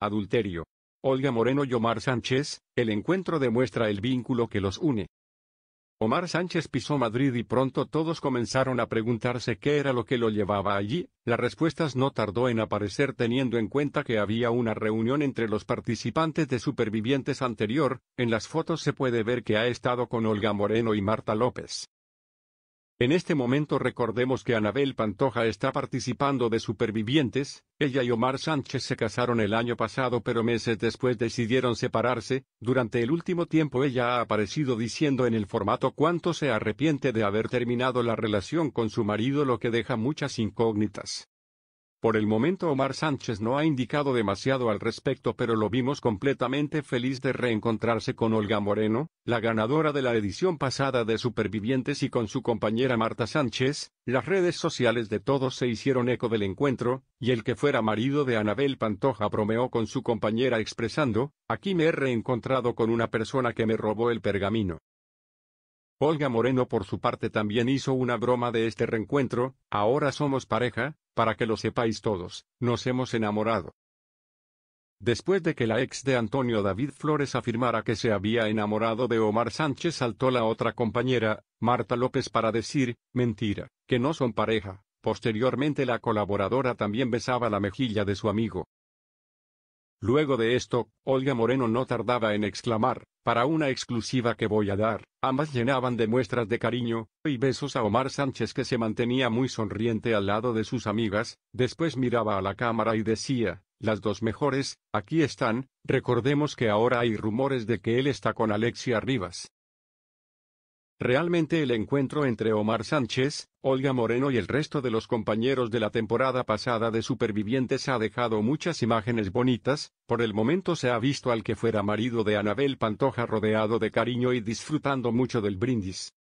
Adulterio. Olga Moreno y Omar Sánchez, el encuentro demuestra el vínculo que los une. Omar Sánchez pisó Madrid y pronto todos comenzaron a preguntarse qué era lo que lo llevaba allí, las respuestas no tardó en aparecer teniendo en cuenta que había una reunión entre los participantes de Supervivientes anterior, en las fotos se puede ver que ha estado con Olga Moreno y Marta López. En este momento recordemos que Anabel Pantoja está participando de Supervivientes, ella y Omar Sánchez se casaron el año pasado pero meses después decidieron separarse, durante el último tiempo ella ha aparecido diciendo en el formato cuánto se arrepiente de haber terminado la relación con su marido lo que deja muchas incógnitas. Por el momento Omar Sánchez no ha indicado demasiado al respecto pero lo vimos completamente feliz de reencontrarse con Olga Moreno, la ganadora de la edición pasada de Supervivientes y con su compañera Marta Sánchez, las redes sociales de todos se hicieron eco del encuentro, y el que fuera marido de Anabel Pantoja bromeó con su compañera expresando, aquí me he reencontrado con una persona que me robó el pergamino. Olga Moreno por su parte también hizo una broma de este reencuentro, ahora somos pareja, para que lo sepáis todos, nos hemos enamorado. Después de que la ex de Antonio David Flores afirmara que se había enamorado de Omar Sánchez saltó la otra compañera, Marta López para decir, mentira, que no son pareja. Posteriormente la colaboradora también besaba la mejilla de su amigo. Luego de esto, Olga Moreno no tardaba en exclamar, para una exclusiva que voy a dar, ambas llenaban de muestras de cariño, y besos a Omar Sánchez que se mantenía muy sonriente al lado de sus amigas, después miraba a la cámara y decía, las dos mejores, aquí están, recordemos que ahora hay rumores de que él está con Alexia Rivas. Realmente el encuentro entre Omar Sánchez, Olga Moreno y el resto de los compañeros de la temporada pasada de Supervivientes ha dejado muchas imágenes bonitas, por el momento se ha visto al que fuera marido de Anabel Pantoja rodeado de cariño y disfrutando mucho del brindis.